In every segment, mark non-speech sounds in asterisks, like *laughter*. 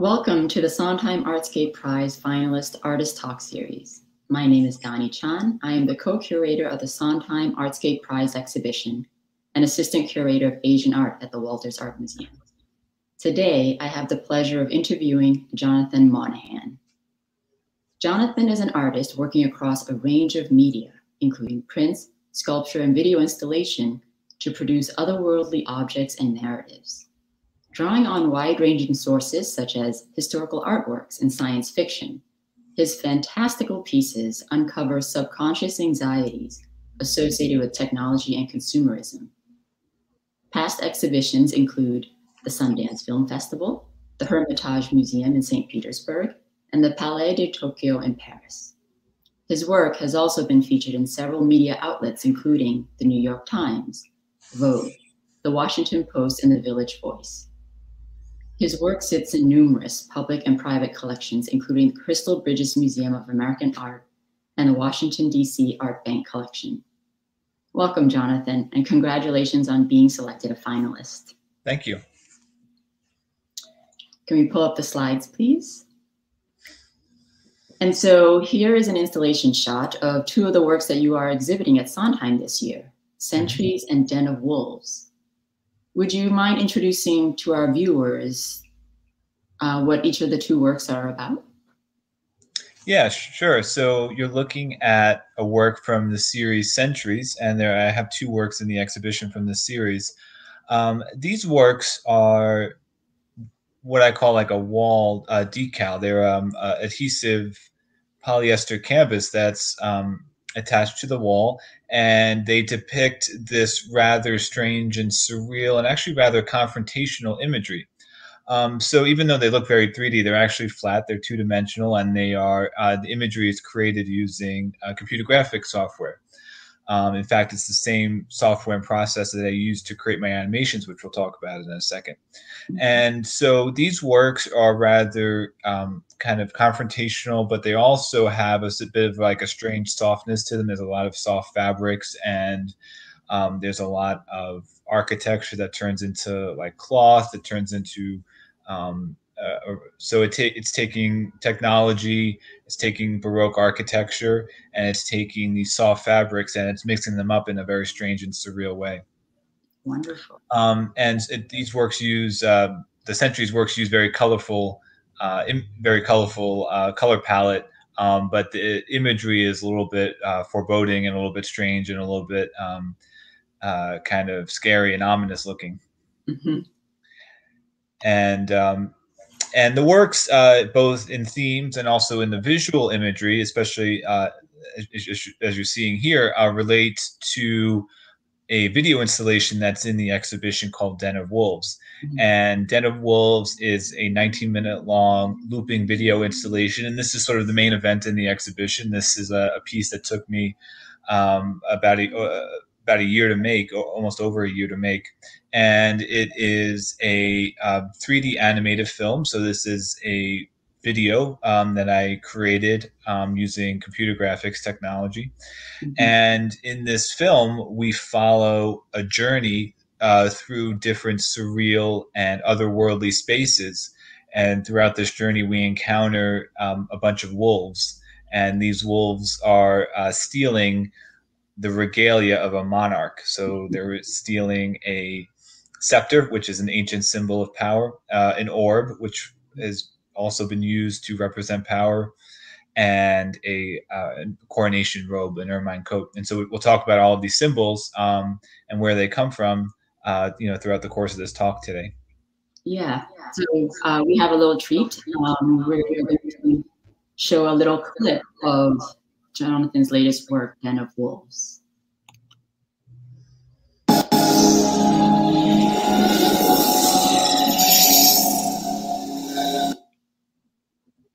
Welcome to the Sondheim Artscape Prize finalist Artist Talk Series. My name is Dany Chan. I am the co-curator of the Sondheim Artscape Prize exhibition and assistant curator of Asian art at the Walters Art Museum. Today, I have the pleasure of interviewing Jonathan Monaghan. Jonathan is an artist working across a range of media, including prints, sculpture, and video installation to produce otherworldly objects and narratives. Drawing on wide-ranging sources such as historical artworks and science fiction, his fantastical pieces uncover subconscious anxieties associated with technology and consumerism. Past exhibitions include the Sundance Film Festival, the Hermitage Museum in St. Petersburg, and the Palais de Tokyo in Paris. His work has also been featured in several media outlets, including the New York Times, Vogue, the Washington Post, and the Village Voice. His work sits in numerous public and private collections, including the Crystal Bridges Museum of American Art and the Washington, D.C. Art Bank Collection. Welcome, Jonathan, and congratulations on being selected a finalist. Thank you. Can we pull up the slides, please? And so here is an installation shot of two of the works that you are exhibiting at Sondheim this year, mm-hmm. Centuries and Den of Wolves. Would you mind introducing to our viewers uh, what each of the two works are about? Yeah, sure. So you're looking at a work from the series Centuries, and there I have two works in the exhibition from the series. Um, these works are what I call like a wall uh, decal. They're um, uh, adhesive polyester canvas that's um, attached to the wall, and they depict this rather strange and surreal and actually rather confrontational imagery. Um, so even though they look very 3D, they're actually flat. They're two dimensional, and they are uh, the imagery is created using uh, computer graphics software. Um, in fact, it's the same software and process that I use to create my animations, which we'll talk about in a 2nd mm-hmm. And so these works are rather um, kind of confrontational, but they also have a, a, bit of like a strange softness to them. There's a lot of soft fabrics and um, there's a lot of architecture that turns into like cloth, that turns into um, uh, so it ta- it's taking technology, it's taking Baroque architecture, and it's taking these soft fabrics and it's mixing them up in a very strange and surreal way. Wonderful. Um, and it, these works use uh, the centuries works use very colorful, uh, Im- very colorful uh, color palette. Um, but the imagery is a little bit uh, foreboding and a little bit strange and a little bit um, uh, kind of scary and ominous looking. Mm-hmm. And um, and the works, uh, both in themes and also in the visual imagery, especially uh, as, as, you're seeing here, uh, relate to a video installation that's in the exhibition called Den of Wolves. Mm-hmm. And Den of Wolves is a 19 minute long looping video installation. And this is sort of the main event in the exhibition. This is a, a piece that took me um, about a, uh, about a year to make, almost over a year to make. And it is a uh, 3D animated film. So this is a video um, that I created um, using computer graphics technology. Mm-hmm. And in this film, we follow a journey uh, through different surreal and otherworldly spaces. And throughout this journey, we encounter um, a bunch of wolves. And these wolves are uh, stealing the regalia of a monarch. So they're stealing a scepter, which is an ancient symbol of power, uh, an orb, which has also been used to represent power, and a uh, coronation robe, an ermine coat. And so we'll talk about all of these symbols um, and where they come from, uh, you know, throughout the course of this talk today. Yeah. So uh, we have a little treat. Um, we're going to show a little clip of Jonathan's latest work, Den of Wolves.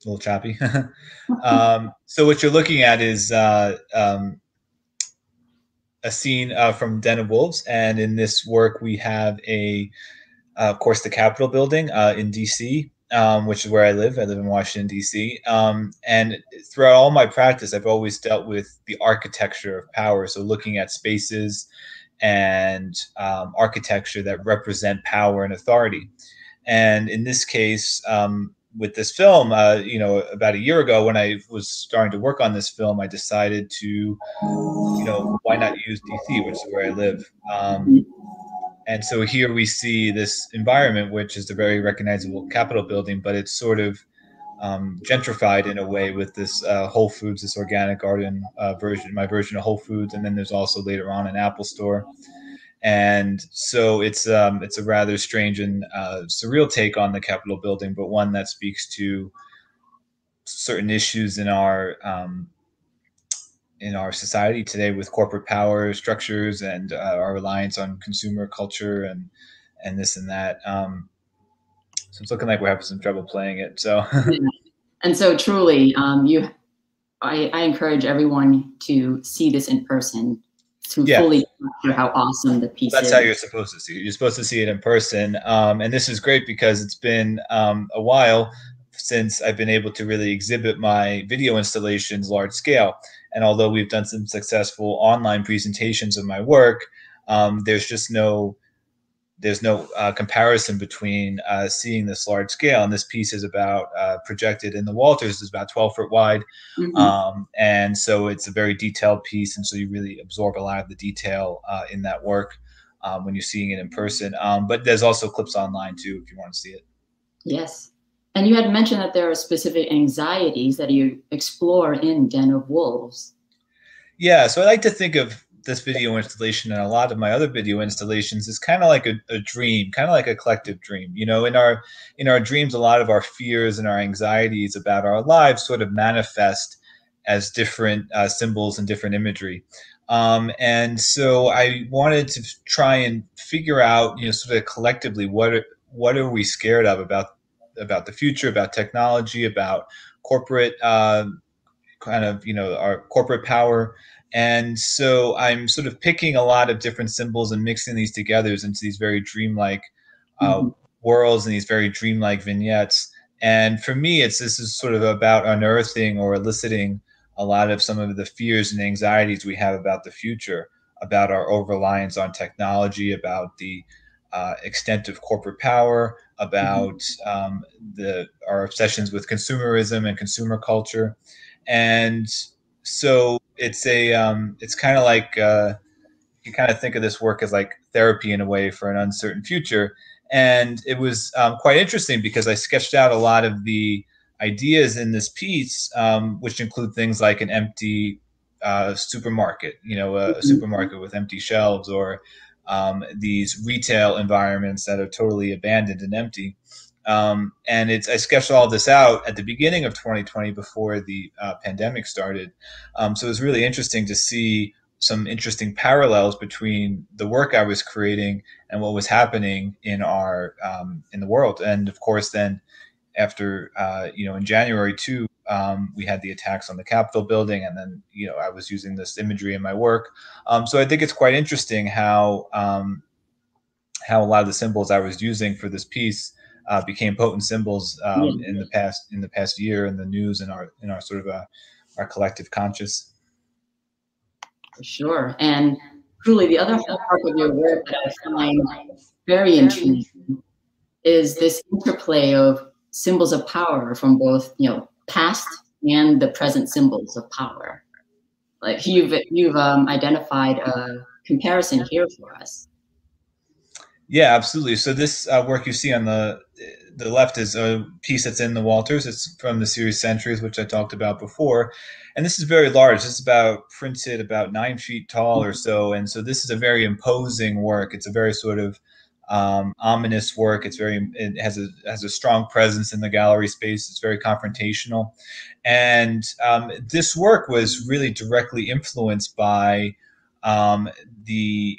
A little choppy. *laughs* um, so what you're looking at is uh, um, a scene uh, from Den of Wolves, and in this work we have a, uh, of course, the Capitol building uh, in DC, um, which is where I live. I live in Washington, D.C. Um, and throughout all my practice, I've always dealt with the architecture of power. So looking at spaces and um, architecture that represent power and authority. And in this case, um, with this film, uh, you know, about a year ago when I was starting to work on this film, I decided to, you know, why not use DC, which is where I live. Um, and so here we see this environment, which is a very recognizable Capitol building, but it's sort of um, gentrified in a way with this uh, Whole Foods, this organic garden uh, version, my version of Whole Foods, and then there's also later on an Apple store, and so it's um, it's a rather strange and uh, surreal take on the Capitol building, but one that speaks to certain issues in our um, in our society today with corporate power structures and uh, our reliance on consumer culture and and this and that. Um, so it's looking like we're having some trouble playing it. So, *laughs* *laughs* and so truly, um, you, I, I, encourage everyone to see this in person to yeah. fully capture how awesome the piece That's is. how you're supposed to see it. You're supposed to see it in person. Um, and this is great because it's been um, a while since I've been able to really exhibit my video installations large scale. And although we've done some successful online presentations of my work, um, there's just no there's no uh, comparison between uh, seeing this large scale. And this piece is about uh, projected in the walters is about 12 foot wide. Mm-hmm. um, and so it's a very detailed piece and so you really absorb a lot of the detail uh, in that work um, when you're seeing it in person. Um, but there's also clips online too if you want to see it. Yes and you had mentioned that there are specific anxieties that you explore in den of wolves. Yeah so i like to think of this video installation and a lot of my other video installations is kind of like a, a dream kind of like a collective dream you know in our in our dreams a lot of our fears and our anxieties about our lives sort of manifest as different uh, symbols and different imagery. Um, and so i wanted to try and figure out you know sort of collectively what are, what are we scared of about about the future about technology about corporate uh, kind of you know our corporate power and so I'm sort of picking a lot of different symbols and mixing these together into these very dreamlike uh, mm-hmm. worlds and these very dreamlike vignettes. And for me, it's this is sort of about unearthing or eliciting a lot of some of the fears and anxieties we have about the future, about our over reliance on technology, about the uh, extent of corporate power, about mm-hmm. um, the our obsessions with consumerism and consumer culture, and so it's a um, it's kind of like uh, you kind of think of this work as like therapy in a way for an uncertain future. And it was um, quite interesting because I sketched out a lot of the ideas in this piece, um, which include things like an empty uh, supermarket, you know, a, a, mm-hmm. supermarket with empty shelves, or um, these retail environments that are totally abandoned and empty. Um, and it's I sketched all this out at the beginning of 2020 before the uh, pandemic started. Um, so it was really interesting to see some interesting parallels between the work I was creating and what was happening in our um, in the world. And of course, then after uh, you know in January too, um, we had the attacks on the Capitol building, and then you know I was using this imagery in my work. Um, so I think it's quite interesting how um, how a lot of the symbols I was using for this piece uh, became potent symbols um, yeah. in the past in the past year in the news and our in our sort of uh, our collective conscious. For sure, and truly, the other part of your work that I find very intriguing is this interplay of symbols of power from both you know past and the present symbols of power. Like you've you've um, identified a comparison here for us. Yeah, absolutely. So this uh, work you see on the the left is a piece that's in the Walters. It's from the series Centuries, which I talked about before. And this is very large. It's about printed about nine feet tall or so. And so this is a very imposing work. It's a very sort of um, ominous work. It's very it has a has a strong presence in the gallery space. It's very confrontational, and um, this work was really directly influenced by um, the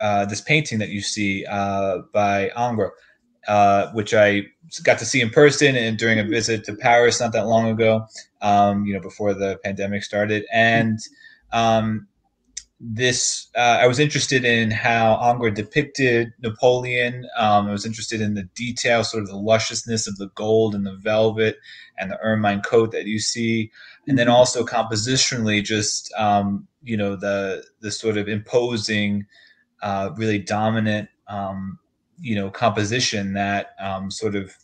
uh, this painting that you see uh, by Ingres, uh, which I got to see in person and during a visit to Paris not that long ago, um, you know, before the pandemic started. And um, this, uh, I was interested in how Ingres depicted Napoleon. Um, I was interested in the detail, sort of the lusciousness of the gold and the velvet and the ermine coat that you see. And then mm-hmm. also compositionally, just, um, you know, the, the sort of imposing, uh, really dominant, um, you know, composition that um, sort of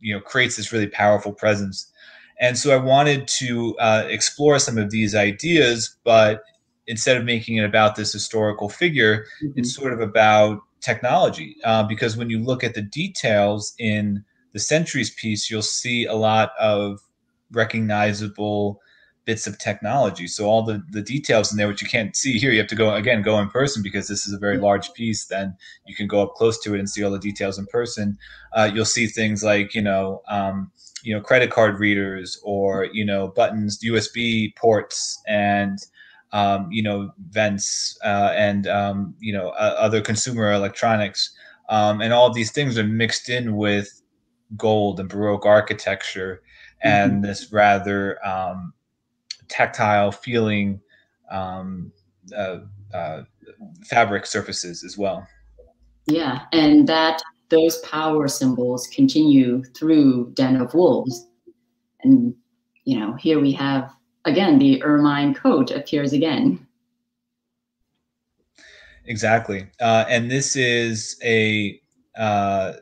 you know creates this really powerful presence. And so I wanted to uh, explore some of these ideas, but instead of making it about this historical figure, mm-hmm. it's sort of about technology. Uh, because when you look at the details in the centuries piece, you'll see a lot of recognizable bits of technology. So all the, the details in there, which you can't see here, you have to go again, go in person because this is a very large piece. Then you can go up close to it and see all the details in person. Uh, you'll see things like, you know, um, you know, credit card readers or, you know, buttons, USB ports and, um, you know, vents uh, and, um, you know, uh, other consumer electronics. Um, and all these things are mixed in with gold and Baroque architecture and mm-hmm. this rather um, tactile feeling um, uh, uh, fabric surfaces as well. Yeah, and that those power symbols continue through Den of Wolves. And, you know, here we have, again, the ermine coat appears again. Exactly. Uh, and this is a, uh,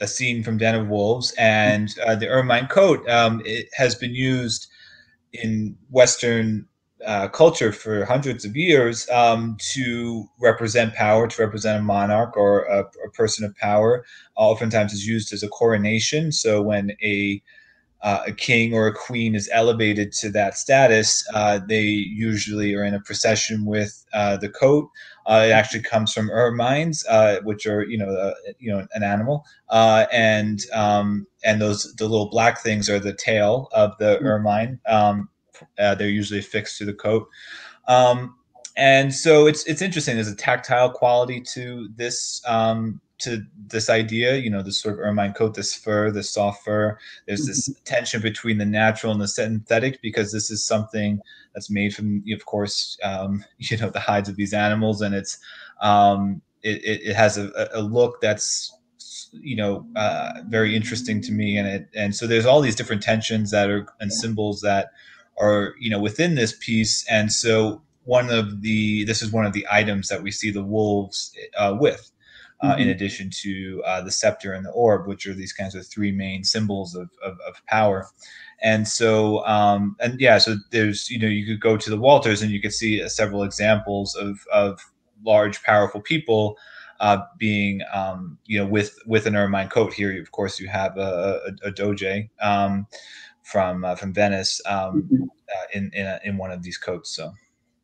a scene from Den of Wolves, and uh, the ermine coat um, it has been used in Western uh, culture for hundreds of years um, to represent power, to represent a monarch or a, a, person of power. Oftentimes is used as a coronation. So when a uh, a king or a queen is elevated to that status, uh, they usually are in a procession with uh, the coat. Uh, it actually comes from ermines, uh, which are you know uh, you know an animal, and um, and those the little black things are the tail of the mm-hmm. ermine. Um, they're usually affixed to the coat. Um, and so it's it's interesting. There's a tactile quality to this um, to this idea, you know, this sort of ermine coat, this fur, this soft fur. There's this mm-hmm. tension between the natural and the synthetic because this is something that's made from, of course, um, *laughs* you know, the hides of these animals, and it's um, it, it, has a, a look that's you know uh, very interesting to me, and it and so there's all these different tensions that are and symbols that are you know within this piece, and so one of the this is one of the items that we see the wolves uh, with uh, mm-hmm. in addition to uh, the scepter and the orb, which are these kinds of three main symbols of, of, of power. And so, um, and yeah, so there's, you know, you could go to the Walters and you could see uh, several examples of, of large, powerful people uh, being, um, you know, with with an ermine coat. Here, of course, you have a, a, a doge um, from uh, from Venice um, mm-hmm. uh, in in, a, in one of these coats. So,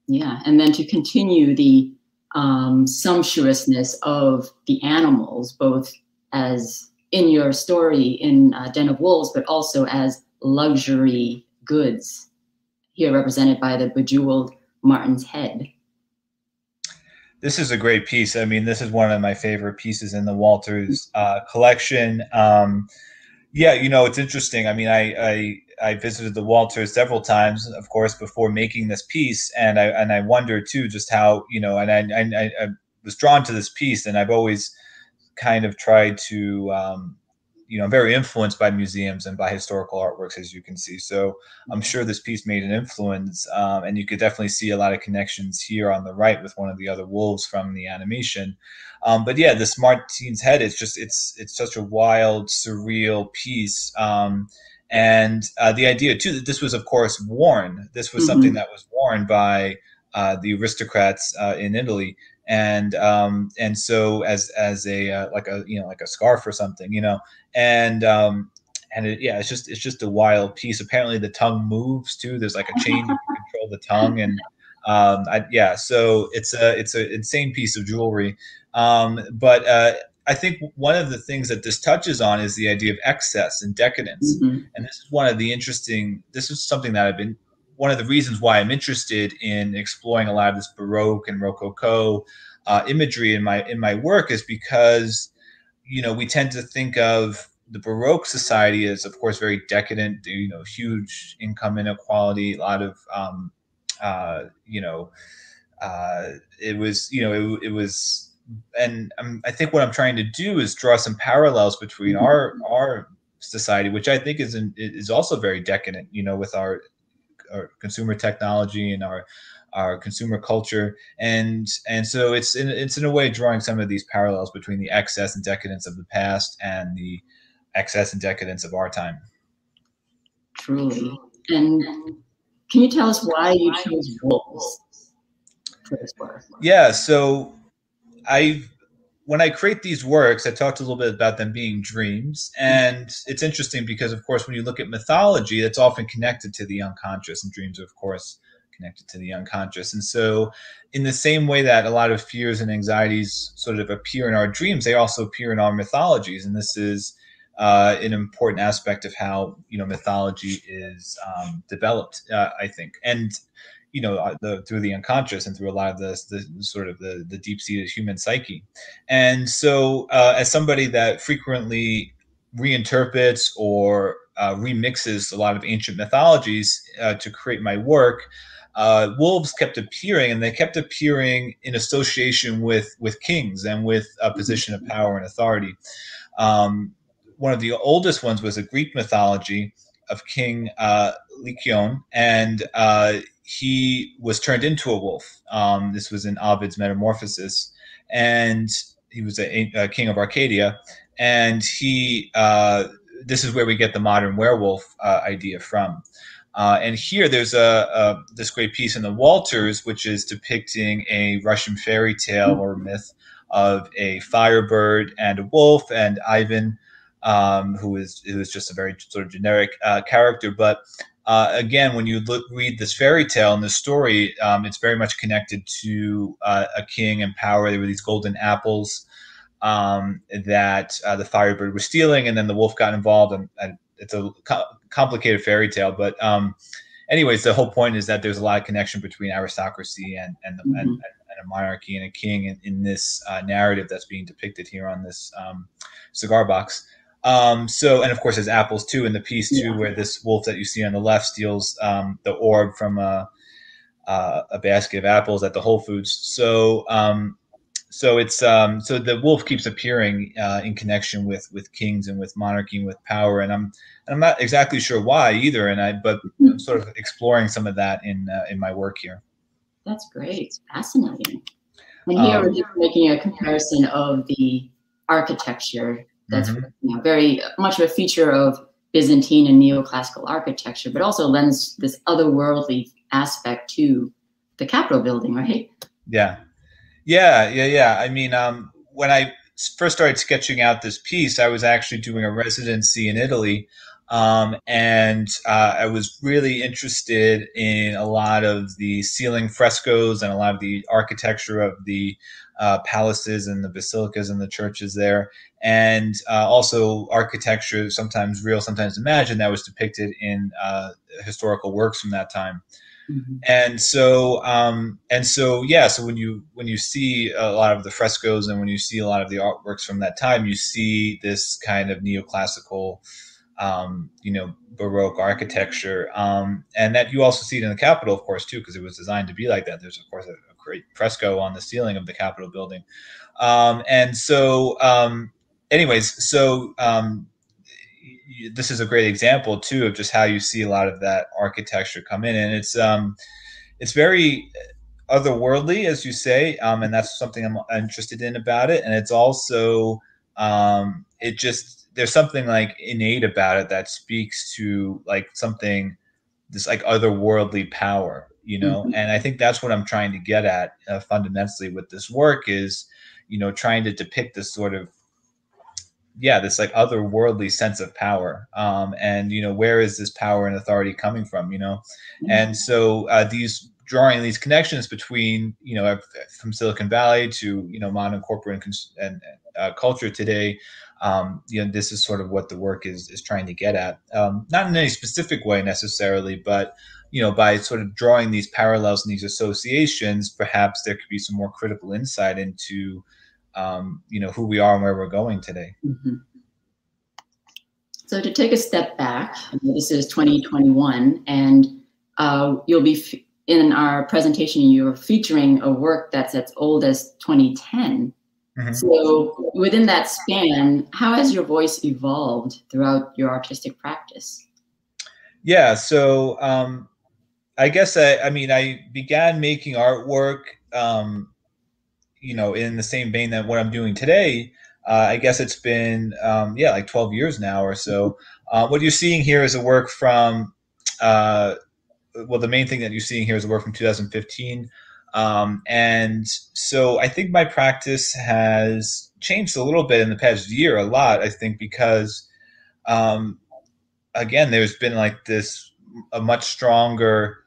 yeah, and then to continue the um, sumptuousness of the animals, both as in your story in uh, Den of Wolves, but also as luxury goods, here represented by the bejeweled Marten's head. This is a great piece. I mean, this is one of my favorite pieces in the Walters uh, collection. Um, yeah, you know, it's interesting. I mean, I, I I visited the Walters several times, of course, before making this piece, and I and I wonder too just how you know, and I I, I was drawn to this piece, and I've always kind of tried to. Um, you know, I'm very influenced by museums and by historical artworks, as you can see. So I'm sure this piece made an influence, um, and you could definitely see a lot of connections here on the right with one of the other wolves from the animation. Um, but yeah, this Marten's head is just it's it's such a wild, surreal piece. Um, and uh, the idea too that this was, of course, worn. This was mm-hmm. something that was worn by uh, the aristocrats uh, in Italy, and um, and so as as a uh, like a you know like a scarf or something, you know, and um, and it, yeah, it's just it's just a wild piece. Apparently, the tongue moves too. There's like a chain to control the tongue, and um, I, yeah, so it's a it's an insane piece of jewelry. Um, but uh, I think one of the things that this touches on is the idea of excess and decadence. Mm-hmm. And this is one of the interesting, this is something that I've been, one of the reasons why I'm interested in exploring a lot of this Baroque and Rococo uh, imagery in my in my work is because, you know, we tend to think of the Baroque society as, of course, very decadent. You know, huge income inequality, a lot of, um, uh, you know, uh, it was, you know, it, it was and um, I think what I'm trying to do is draw some parallels between mm-hmm. our our society, which I think is in, is also very decadent. You know, with our our consumer technology and our our consumer culture, and and so it's in, it's in a way drawing some of these parallels between the excess and decadence of the past and the excess and decadence of our time. Truly. And can you tell us why you chose wolves for this work? Yeah, so I when I create these works, I talked a little bit about them being dreams. And it's interesting because, of course, when you look at mythology, that's often connected to the unconscious, and dreams are, of course, connected to the unconscious. And so, in the same way that a lot of fears and anxieties sort of appear in our dreams, they also appear in our mythologies. And this is uh, an important aspect of how you know mythology is um, developed, uh, I think. And you know uh, the, through the unconscious and through a lot of the, the sort of the, the deep-seated human psyche. And so uh, as somebody that frequently reinterprets or uh, remixes a lot of ancient mythologies uh, to create my work uh, wolves kept appearing and they kept appearing in association with with kings and with a position of power and authority. Um, one of the oldest ones was a greek mythology of king uh, and uh, he was turned into a wolf. Um, this was in Ovid's Metamorphosis, and he was a, a king of Arcadia, and he. Uh, this is where we get the modern werewolf uh, idea from. Uh, and here there's a, a, this great piece in the Walters, which is depicting a Russian fairy tale or myth of a firebird and a wolf, and Ivan, um, who is who is just a very sort of generic uh, character, but uh, again, when you look, read this fairy tale and this story, um, it's very much connected to uh, a king and power. There were these golden apples um, that uh, the Firebird was stealing, and then the wolf got involved. And, and it's a co- complicated fairy tale, but um, anyways, the whole point is that there's a lot of connection between aristocracy and and, the, mm-hmm. and, and, a monarchy and a king in, in this uh, narrative that's being depicted here on this um, cigar box. Um, so, and of course, there's apples too in the piece too, yeah. where this wolf that you see on the left steals um, the orb from a, uh, a basket of apples at the Whole Foods. So, um, so it's um, so the wolf keeps appearing uh, in connection with with kings and with monarchy and with power, and I'm and I'm not exactly sure why either, and I but I'm sort of exploring some of that in uh, in my work here. That's great, fascinating. And here um, we're making a comparison of the architecture that's mm-hmm. you know, very much of a feature of Byzantine and neoclassical architecture, but also lends this otherworldly aspect to the Capitol building, right? Yeah, yeah, yeah, yeah. I mean, um, when I first started sketching out this piece, I was actually doing a residency in Italy. Um, and uh, I was really interested in a lot of the ceiling frescoes and a lot of the architecture of the uh, palaces and the basilicas and the churches there, and uh, also architecture, sometimes real, sometimes imagined, that was depicted in uh, historical works from that time. Mm-hmm. And so, um, and so, yeah. So when you when you see a lot of the frescoes and when you see a lot of the artworks from that time, you see this kind of neoclassical, um, you know, Baroque architecture, um, and that you also see it in the Capitol, of course, too, because it was designed to be like that. There's of course a, great fresco on the ceiling of the Capitol building. Um, and so, um, anyways, so um, this is a great example too of just how you see a lot of that architecture come in, and it's um, it's very otherworldly, as you say, um, and that's something I'm interested in about it. And it's also um, it just there's something like innate about it that speaks to like something this like otherworldly power you know mm-hmm. and i think that's what i'm trying to get at uh, fundamentally with this work is you know trying to depict this sort of yeah this like otherworldly sense of power um and you know where is this power and authority coming from you know mm-hmm. and so uh, these drawing these connections between you know from silicon valley to you know modern corporate and, and uh, culture today um, you know this is sort of what the work is is trying to get at um, not in any specific way necessarily but you know, by sort of drawing these parallels and these associations, perhaps there could be some more critical insight into, um, you know, who we are and where we're going today. Mm-hmm. So to take a step back, this is 2021, and uh, you'll be f- in our presentation. You're featuring a work that's as old as 2010. Mm-hmm. So within that span, how has your voice evolved throughout your artistic practice? Yeah, so um, I guess I, I mean, I began making artwork, um, you know, in the same vein that what I'm doing today uh, I guess it's been um, yeah like 12 years now or so. Uh, what you're seeing here is a work from uh, well the main thing that you're seeing here is a work from 2015. Um, and so I think my practice has changed a little bit in the past year, a lot, I think, because um, again, there's been like this a much stronger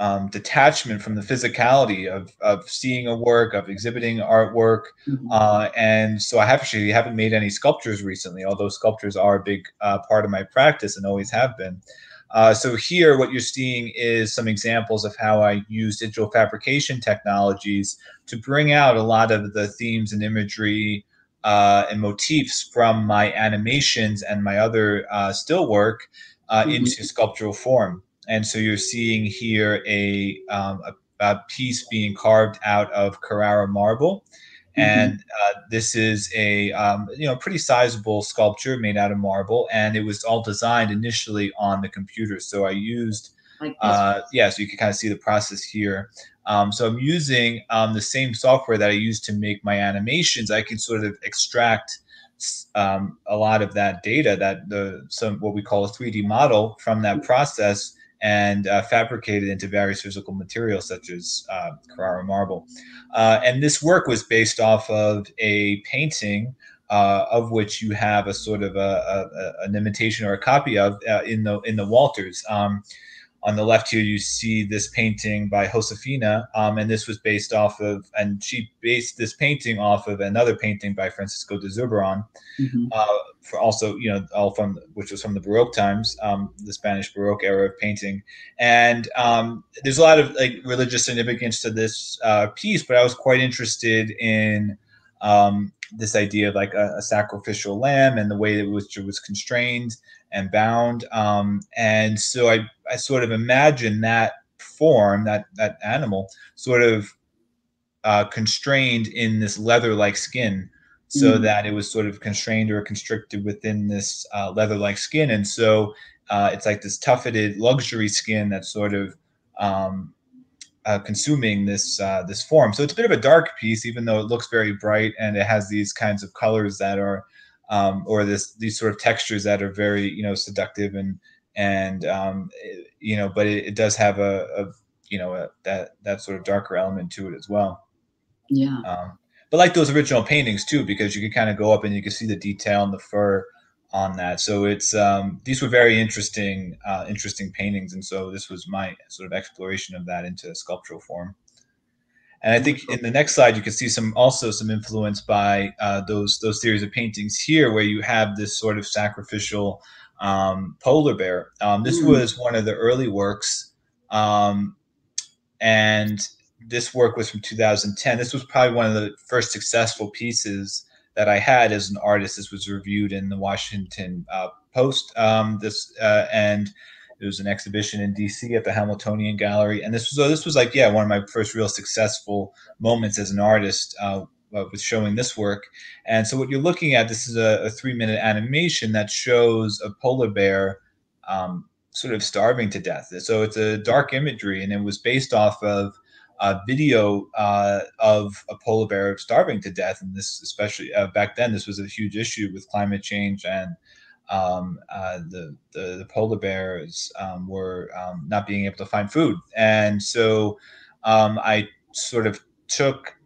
um, detachment from the physicality of, of seeing a work, of exhibiting artwork. Mm-hmm. Uh, and so I have actually haven't made any sculptures recently, although sculptures are a big uh, part of my practice and always have been. Uh, so here, what you're seeing is some examples of how I use digital fabrication technologies to bring out a lot of the themes and imagery uh, and motifs from my animations and my other uh, still work uh, mm-hmm. into sculptural form. And so you're seeing here a, um, a, a, piece being carved out of Carrara marble. Mm-hmm. And uh, this is a um, you know pretty sizable sculpture made out of marble, and it was all designed initially on the computer. So I used uh, yeah, so you can kind of see the process here. Um, so I'm using um, the same software that I use to make my animations. I can sort of extract um, a lot of that data, that the some what we call a 3D model from that process, and uh, fabricate it into various physical materials such as uh, Carrara marble. Uh, and this work was based off of a painting. Uh, of which you have a sort of a, a, an imitation or a copy of uh, in the in the Walters. Um, on the left here, you see this painting by Josefina, um, and this was based off of, and she based this painting off of another painting by Francisco de Zurbarán, mm-hmm. uh, for also, you know, all from which was from the Baroque times, um, the Spanish Baroque era of painting. And um, there's a lot of like religious significance to this uh, piece, but I was quite interested in um, this idea of like a, a, sacrificial lamb and the way that it was, it was constrained and bound. Um, and so I, I sort of imagine that form, that, that animal, sort of uh, constrained in this leather like skin so mm. that it was sort of constrained or constricted within this uh, leather like skin. And so uh, it's like this tufted luxury skin that's sort of um, uh, consuming this uh, this form. So it's a bit of a dark piece, even though it looks very bright and it has these kinds of colors that are, um, or this these sort of textures that are very you know seductive and and um, you know, but it, it does have a, a you know a, that that sort of darker element to it as well. Yeah. Um, but like those original paintings too, because you can kind of go up and you can see the detail in the fur on that. So it's um, these were very interesting, uh, interesting paintings, and so this was my sort of exploration of that into sculptural form. And I think in the next slide you can see some also some influence by uh, those those series of paintings here, where you have this sort of sacrificial um, polar bear. Um, this mm. was one of the early works, um, and this work was from 2010. This was probably one of the first successful pieces that I had as an artist. This was reviewed in the Washington uh, Post. Um, this uh, and it was an exhibition in DC at the Hamiltonian Gallery, and this was so this was like yeah one of my first real successful moments as an artist uh, uh, with showing this work. And so what you're looking at this is a, a three minute animation that shows a polar bear. Um, sort of starving to death. So it's a dark imagery, and it was based off of uh, video uh, of a polar bear starving to death, and this especially uh, back then this was a huge issue with climate change and um, uh, the, the, the polar bears um, were um, not being able to find food, and so um, I sort of took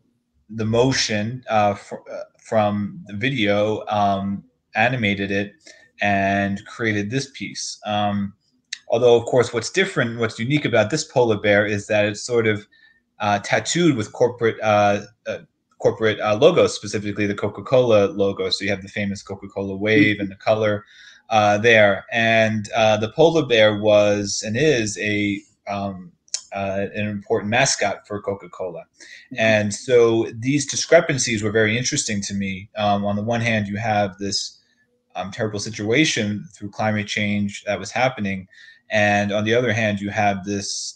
the motion uh, fr- uh, from the video, um, animated it, and created this piece. Um, although, of course, what's different, what's unique about this polar bear is that it's sort of uh, tattooed with corporate uh, uh, corporate uh, logos, specifically the Coca-Cola logo. So you have the famous Coca-Cola wave and the color uh, there. And uh, the polar bear was and is a um, an important mascot for Coca-Cola. Mm-hmm. And so these discrepancies were very interesting to me. Um, on the one hand, you have this um, terrible situation through climate change that was happening. And on the other hand, you have this,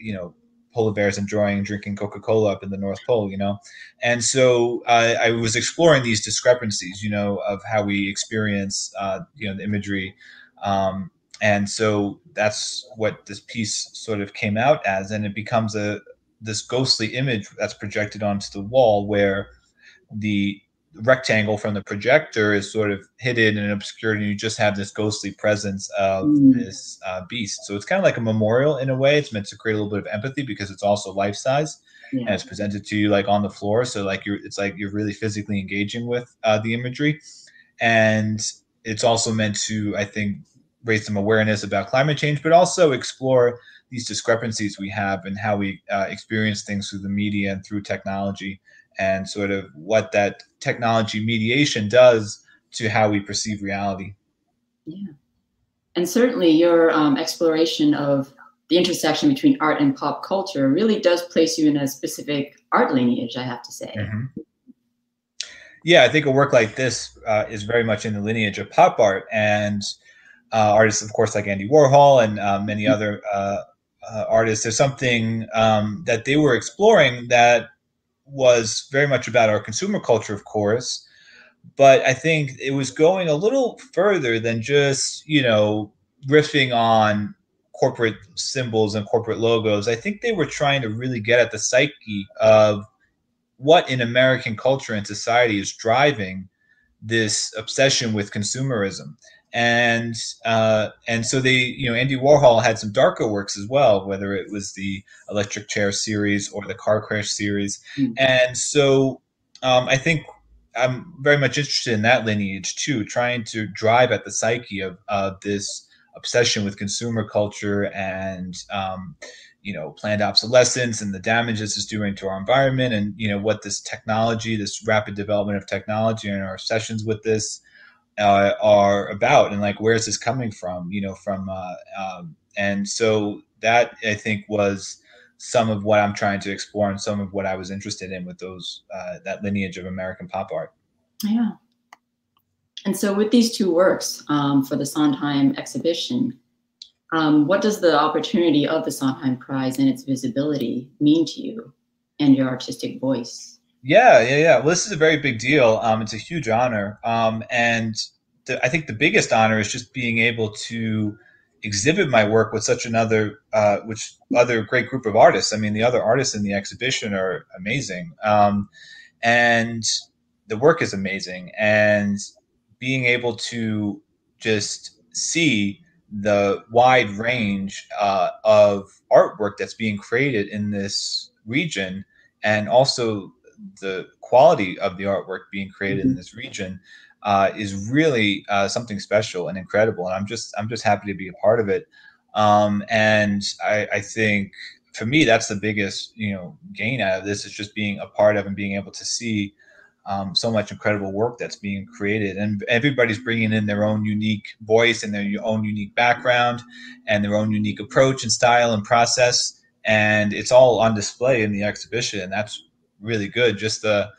you know, polar bears enjoying drinking Coca-Cola up in the North Pole, you know? And so uh, I was exploring these discrepancies, you know, of how we experience, uh, you know, the imagery. Um, and so that's what this piece sort of came out as. And it becomes a, this ghostly image that's projected onto the wall where the rectangle from the projector is sort of hidden and obscured, and you just have this ghostly presence of mm. this uh, beast. So it's kind of like a memorial in a way. It's meant to create a little bit of empathy because it's also life size. Yeah. And it's presented to you like on the floor, so like you're, it's like you're really physically engaging with uh, the imagery, and it's also meant to, I think, raise some awareness about climate change, but also explore these discrepancies we have and how we uh, experience things through the media and through technology and sort of what that technology mediation does to how we perceive reality. Yeah. And certainly your um, exploration of the intersection between art and pop culture really does place you in a specific art lineage, I have to say. Mm-hmm. Yeah, I think a work like this uh, is very much in the lineage of pop art and uh, artists, of course, like Andy Warhol and uh, many mm-hmm. other uh, uh, artists. There's something um, that they were exploring that was very much about our consumer culture, of course, but I think it was going a little further than just you know riffing on corporate symbols and corporate logos. I think they were trying to really get at the psyche of what in American culture and society is driving this obsession with consumerism and uh, and so they you know Andy Warhol had some darker works as well, whether it was the Electric Chair series or the Car Crash series, mm. and so um, I think I'm very much interested in that lineage too, trying to drive at the psyche of of this obsession with consumer culture and um, you know planned obsolescence and the damage this is doing to our environment and you know what this technology this rapid development of technology and our obsessions with this uh, are about and like where is this coming from you know from uh, um, and so that i think was some of what i'm trying to explore and some of what i was interested in with those uh, that lineage of american pop art. Yeah. And so with these two works um, for the sondheim exhibition um, what does the opportunity of the sondheim prize and its visibility mean to you and your artistic voice yeah, yeah, yeah. Well, this is a very big deal. Um, it's a huge honor, um, and the, I think the biggest honor is just being able to exhibit my work with such another, uh, which other great group of artists. I mean, the other artists in the exhibition are amazing, um, and the work is amazing, and being able to just see the wide range uh, of artwork that's being created in this region and also the quality of the artwork being created mm-hmm. in this region uh, is really uh, something special and incredible. And I'm just I'm just happy to be a part of it. Um, and I, I, think for me that's the biggest you know gain out of this is just being a part of and being able to see um, so much incredible work that's being created and everybody's bringing in their own unique voice and their own unique background and their own unique approach and style and process and it's all on display in the exhibition and that's really good. Just the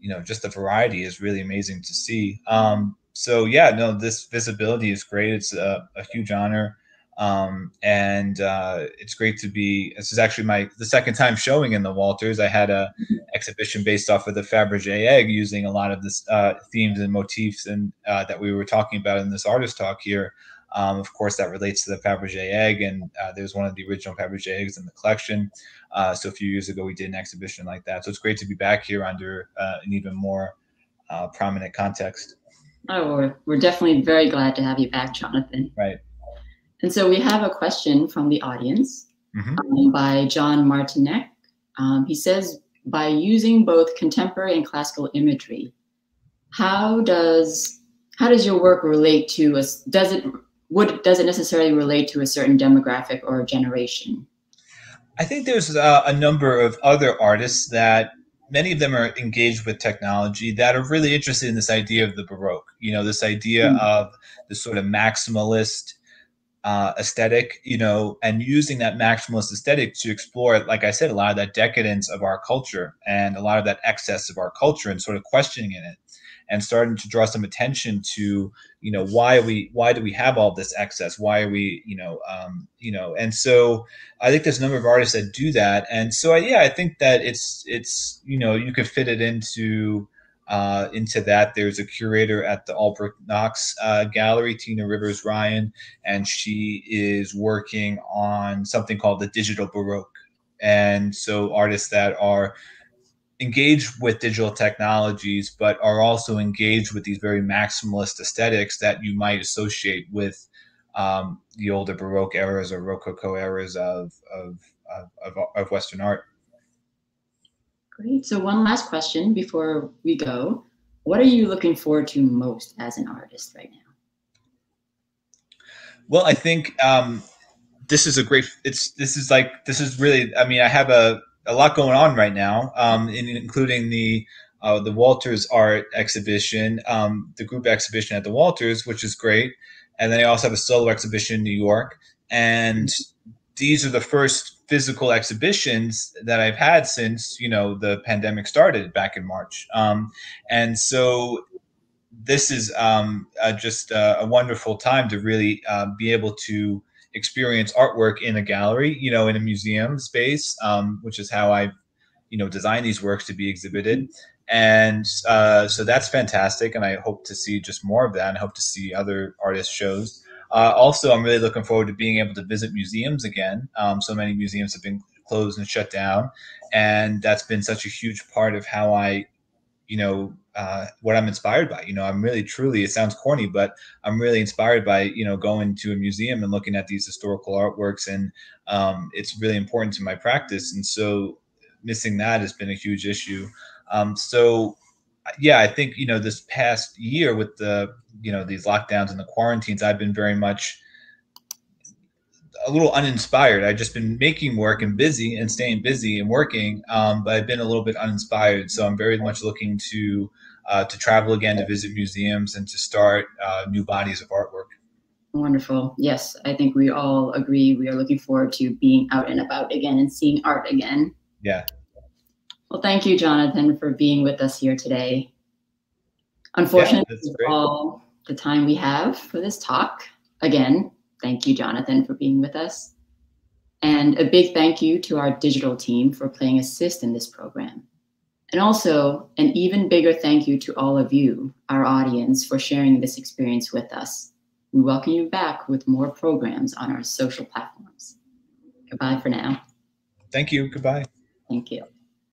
you know just the variety is really amazing to see. Um, so yeah, no, this visibility is great. It's a, a huge honor. Um, and uh, it's great to be. This is actually my the second time showing in the Walters. I had a mm-hmm. exhibition based off of the Fabergé egg, using a lot of the uh, themes and motifs and uh, that we were talking about in this artist talk here. Um, of course, that relates to the Fabergé egg, and uh, there's one of the original Fabergé eggs in the collection. Uh, so a few years ago, we did an exhibition like that. So it's great to be back here under uh, an even more uh, prominent context. Oh, we're, we're definitely very glad to have you back, Jonathan. Right. And so we have a question from the audience mm-hmm. um, by John Martinek. Um, he says, by using both contemporary and classical imagery, how does how does your work relate to us? Does it would does it necessarily relate to a certain demographic or generation? I think there's uh, a number of other artists that many of them are engaged with technology that are really interested in this idea of the Baroque. You know, this idea mm-hmm. of the sort of maximalist uh, aesthetic, you know, and using that maximalist aesthetic to explore, like I said, a lot of that decadence of our culture and a lot of that excess of our culture and sort of questioning it and starting to draw some attention to you know why we why do we have all this excess? Why are we you know um, you know and so i think there's a number of artists that do that. And so I, yeah i think that it's it's you know you could fit it into uh, into that. There's a curator at the albright knox uh, gallery tina rivers ryan and she is working on something called the digital baroque. And so artists that are engaged with digital technologies, but are also engaged with these very maximalist aesthetics that you might associate with um, the older Baroque eras or Rococo eras of, of, of, of Western art. Great. So, one last question before we go. What are you looking forward to most as an artist right now? Well, I think um, this is a great. It's this is like this is really. I mean, I have a a lot going on right now, um, in, including the uh, the Walters art exhibition, um, the group exhibition at the Walters, which is great, and then I also have a solo exhibition in New York, and these are the first physical exhibitions that I've had since you know the pandemic started back in March, um, and so this is um, just a wonderful time to really uh, be able to experience artwork in a gallery, you know, in a museum space, um, which is how I, you know, designed these works to be exhibited. And uh, so that's fantastic. And I hope to see just more of that and hope to see other artist shows. Uh, also, I'm really looking forward to being able to visit museums again. Um, so many museums have been closed and shut down. And that's been such a huge part of how I, you know, uh, what I'm inspired by. You know, I'm really truly, it sounds corny, but I'm really inspired by, you know, going to a museum and looking at these historical artworks. And um, it's really important to my practice. And so missing that has been a huge issue. Um, so, yeah, I think, you know, this past year with the, you know, these lockdowns and the quarantines, I've been very much a little uninspired. I've just been making work and busy and staying busy and working, um, but I've been a little bit uninspired. So I'm very much looking to uh, to travel again, to visit museums, and to start uh, new bodies of artwork. Wonderful. Yes, I think we all agree. We are looking forward to being out and about again and seeing art again. Yeah. Well, thank you, Jonathan, for being with us here today. Unfortunately, yeah, all the time we have for this talk. Again, thank you, Jonathan, for being with us. And a big thank you to our digital team for playing assist in this program. And also, an even bigger thank you to all of you, our audience, for sharing this experience with us. We welcome you back with more programs on our social platforms. Goodbye for now. Thank you. Goodbye. Thank you.